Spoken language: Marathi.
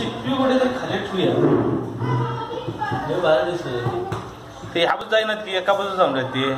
शिप्पी कुठेतरी खाली ठेवूया. हे बाहेर दिसतोय. ते ह्या जाईनात की एका बाजू जाऊन ते.